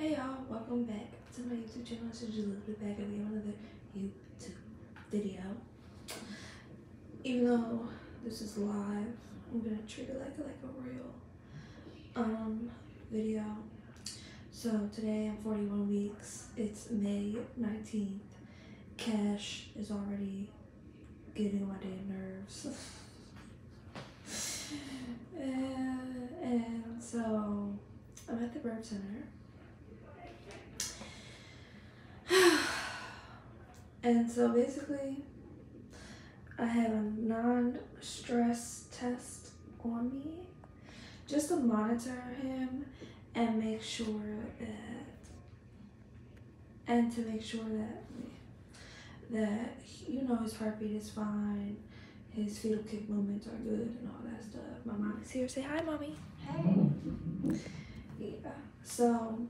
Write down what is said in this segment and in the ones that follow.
Hey y'all, welcome back to my YouTube channel. This is a little back of another YouTube video. Even though this is live, I'm gonna treat it like a, like a real um video. So today I'm 41 weeks. It's May 19th. Cash is already getting on my damn nerves. and, and so I'm at the birth center. And so basically, I have a non stress test on me just to monitor him and make sure that, and to make sure that, that, you know, his heartbeat is fine, his fetal kick movements are good, and all that stuff. My mom is here. Say hi, mommy. Hey. Yeah. So,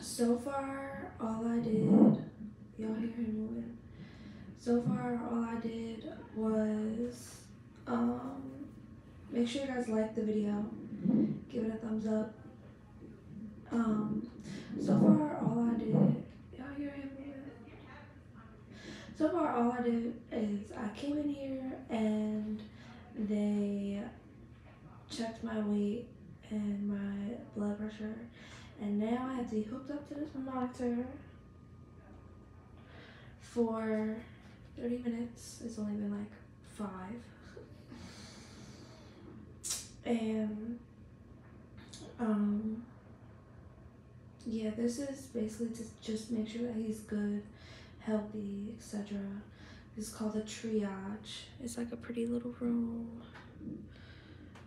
so far, all I did, y'all hear him moving. So far, all I did was um, make sure you guys like the video, give it a thumbs up. Um, so far, all I did, y'all hear him moving? So far, all I did is I came in here and they checked my weight and my blood pressure. And now I have to be hooked up to this monitor for 30 minutes. It's only been like five. And, um, yeah, this is basically to just make sure that he's good, healthy, etc. It's called a triage. It's like a pretty little room.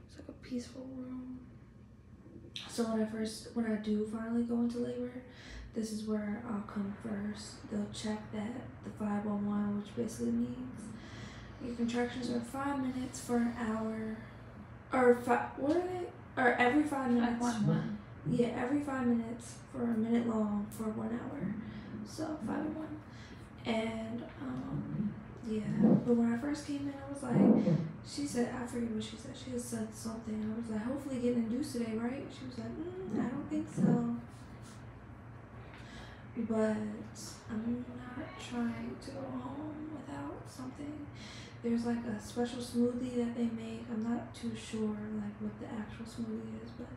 It's like a peaceful room. So when I first, when I do finally go into labor, this is where I'll come first. They'll check that the 511, which basically means your contractions are five minutes for an hour, or five, what are they? Or every five minutes. one. Yeah, every five minutes for a minute long for one hour. So five and one. And um yeah. But when I first came in I was like she said I forget what she said. She had said something. I was like, hopefully getting induced today, right? She was like, mm, I don't think so. But I'm not trying to go home without something. There's like a special smoothie that they make. I'm not too sure like what the actual smoothie is, but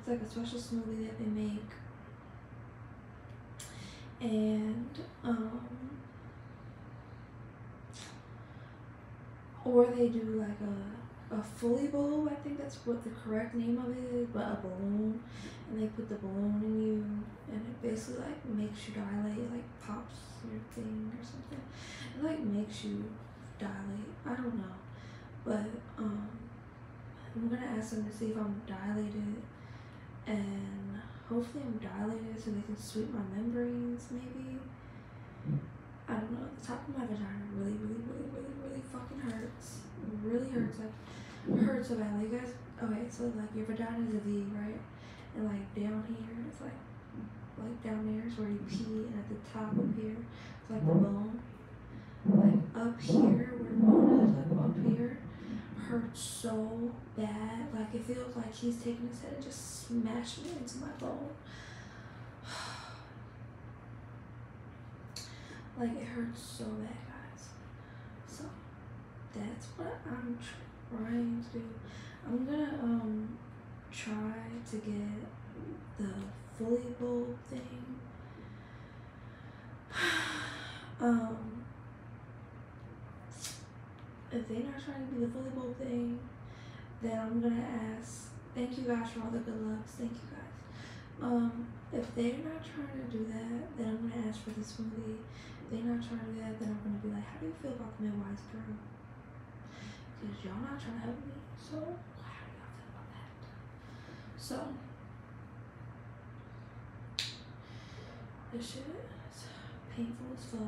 it's like a special smoothie that they make. And um or they do like a a Foley bulb, I think that's what the correct name of it is, but a balloon. And they put the balloon in you and it basically like makes you dilate, like pops your thing or something. It like makes you dilate. I don't know. But um I'm gonna ask them to see if I'm dilated and hopefully I'm dilated so they can sweep my membranes maybe. I don't know. The top of my vagina really, really, really, really, really fucking hurts. It really hurts. Like hurts so badly. Guys okay, so like your vagina is a V, right? And like down here it's like like down there is where you pee and at the top up here it's like the bone. Like up here where the bone is, like up here hurts so bad. Like it feels like he's taking his head and just smashing it into my bone. like it hurts so bad, guys. So that's what I'm trying to do. I'm gonna um try to get the Foley bulb thing. um if they're not trying to do the Foley bulb thing, then I'm gonna ask. Thank you guys for all the good looks. Thank you guys. Um, if they're not trying to do that, then I'm gonna ask for the smoothie. If they're not trying to do that, then I'm gonna be like, how do you feel about the midwives girl? Because y'all not trying to help me. So how do y'all feel about that? So this shit is painful as fuck.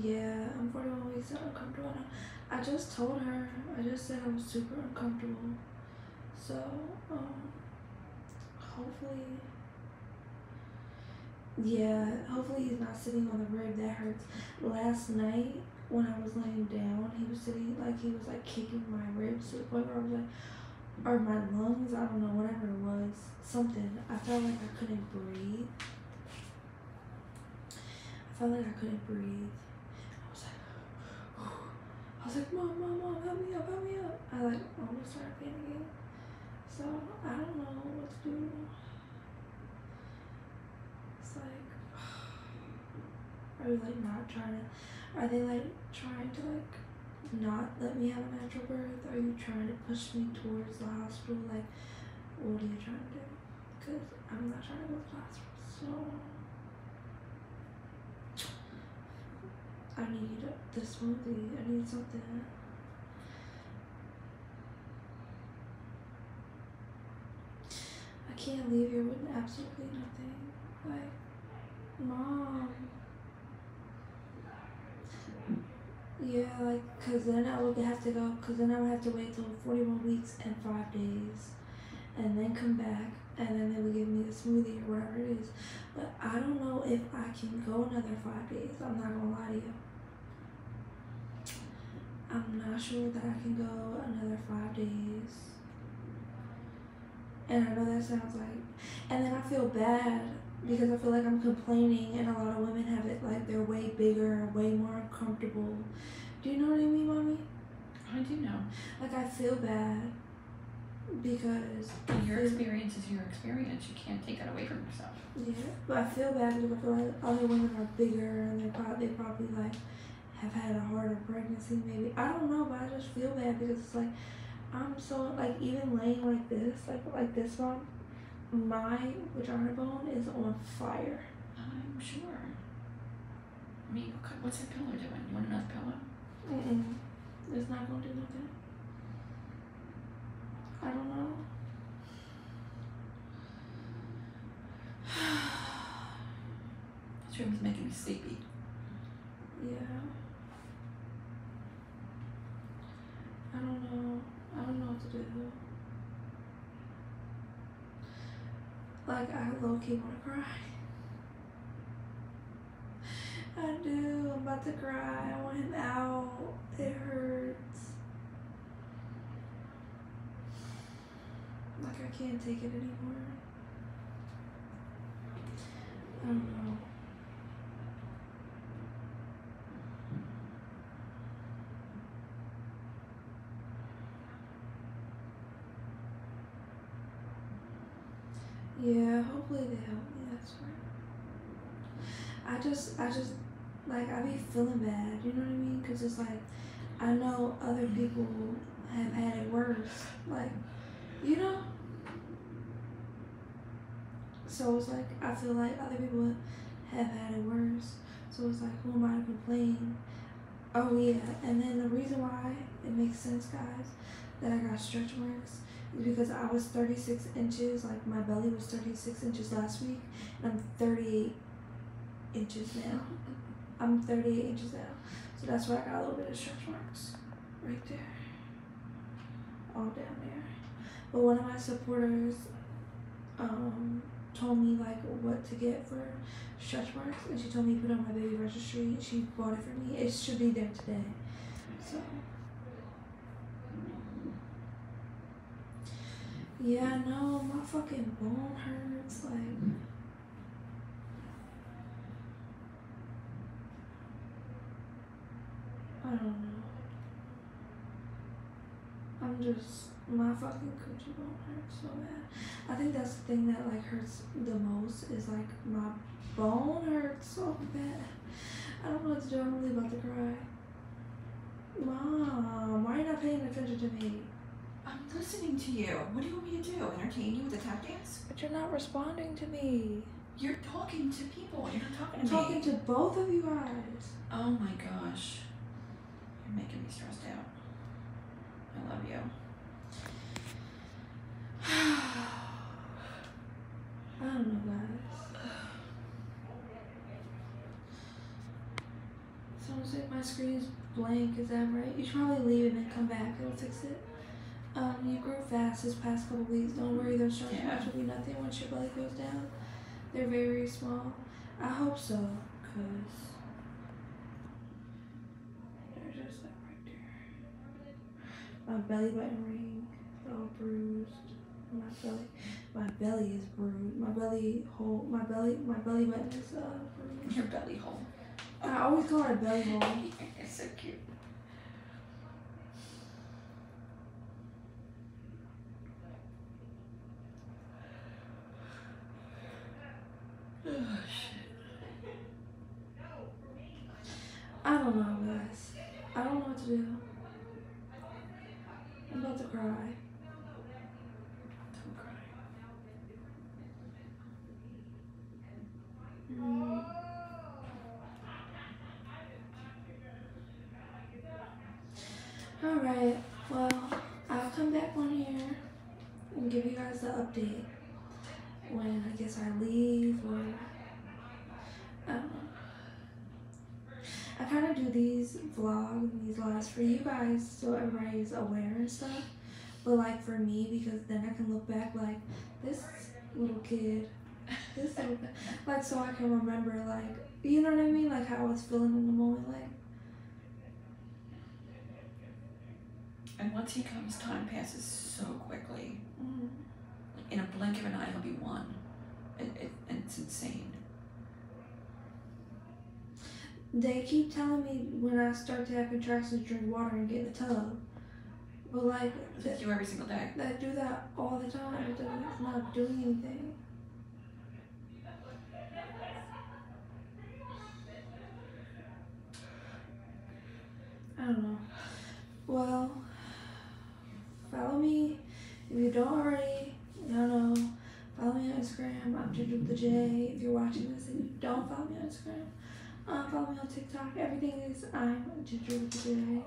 Yeah, I'm 41 weeks uncomfortable. I just told her, I just said I'm super uncomfortable. So, um, hopefully, yeah, hopefully he's not sitting on the rib that hurts. Last night, when I was laying down, he was sitting, like, he was, like, kicking my ribs to the point where I was like, or my lungs, I don't know, whatever it was, something. I felt like I couldn't breathe. I felt like I couldn't breathe. I was like, I was like, mom, mom, mom, help me up, help me up. I like almost started panicking. So I don't know what to do. It's like, are they like not trying to? Are they like trying to like not let me have a natural birth? Are you trying to push me towards the hospital? Like, what are you trying to do? Because I'm not trying to go to the hospital. So, I need the smoothie. I need something. I can't leave here with absolutely nothing. Like, mom. Yeah, like, cause then I would have to go, cause then I would have to wait till 41 weeks and five days, and then come back, and then they would give me the smoothie or whatever it is. But I don't know if I can go another five days. I'm not gonna lie to you. I'm not sure that I can go another five days. And I know that sounds like, and then I feel bad because I feel like I'm complaining, and a lot of women have it like they're way bigger, way more uncomfortable. Do you know what I mean, mommy? I do know. Like I feel bad because Your feel- experience is your experience. You can't take that away from yourself. Yeah, but I feel bad because I feel like other women are bigger and they probably they probably like have had a harder pregnancy. Maybe I don't know, but I just feel bad because it's like I'm so like even laying like this, like like this one, my vagina bone is on fire. I'm sure. I mean, what- what's that pillow doing? You want another pillow? Mm-mm. It's not gonna do nothing. I don't know. This room is making me sleepy. Yeah. I don't know. I don't know what to do. Like I low key wanna cry. I do. I'm about to cry. I want him out. It hurts. Like I can't take it anymore. I don't know. Yeah, hopefully they help me. That's right. I just, I just, like, I be feeling bad. You know what I mean? Because it's like, I know other people have had it worse. Like, you know? So it's like, I feel like other people have had it worse. So it's like, who am I to complain? Oh, yeah. And then the reason why it makes sense, guys, that I got stretch marks is because I was 36 inches, like my belly was 36 inches last week, and I'm 38 inches now. I'm 38 inches now. So that's why I got a little bit of stretch marks right there. All down there. But one of my supporters um, told me like what to get for stretch marks, and she told me to put on my baby registry. She bought it for me. It should be there today. So. Yeah, no, my fucking bone hurts. Like, I don't know. I'm just, my fucking coochie bone hurts so bad. I think that's the thing that like hurts the most is like my bone hurts so bad. I don't know what to do. I'm really about to cry. Mom, why are you not paying attention to me? I'm listening to you. What do you want me to do? Entertain you with a tap dance? But you're not responding to me. You're talking to people. You're not talking I'm to talking me. to both of you guys. Oh my gosh. You're making me stressed out. I love you. I don't know, guys. Someone said my screen is blank. Is that right? You should probably leave and then come back. It'll fix it. Um, you grew fast this past couple weeks. Don't worry, those stretch Yeah. will be nothing once your belly goes down. They're very small. I hope so, cause they're just like right there. My belly button ring. All bruised. My belly, my belly is bruised. My belly hole, my belly, my belly button is uh bruised. Your belly hole. I always call it a belly it's so cute. Oh shit. I don't know, guys. I don't know what to do. I'm about to cry. Don't cry. Mm. Alright, well, I'll come back on here and give you guys the update when I guess I leave or I. I kind of do these vlogs, these lives for you guys so everybody is aware and stuff. But like for me, because then I can look back like this little kid, this little, like so I can remember like you know what I mean, like how I was feeling in the moment, like And once he comes, time passes so quickly. mm, in a blink of an eye, he'll be one. It, it, and it's insane. they keep telling me when I start to have contractions to drink water and get in the tub, but like it do every single day? I do that all the time. It doesn't, it's not doing anything. I don't know. Well, follow me if you don't already. Y'all know. Follow me on Instagram. I'm Jinger with the J. If you're watching this and you don't follow me on Instagram, um, follow me on TikTok. Everything is I'm Jinger with the J.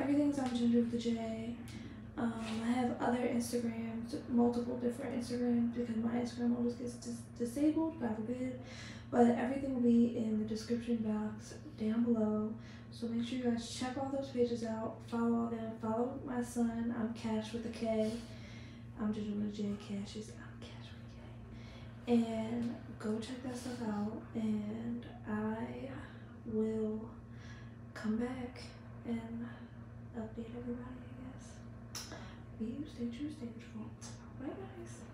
Everything's on Jinger with the J. Um, I have other Instagrams, multiple different Instagrams because my Instagram always gets dis- disabled, God forbid. But everything will be in the description box down below. So make sure you guys check all those pages out. Follow all them. Follow my son. I'm Cash with a K. I'm Jinger with a J. Cash is I'm Cash with a K. And go check that stuff out. And I will come back and update everybody. I guess. Be stay true, stay true. Bye, guys.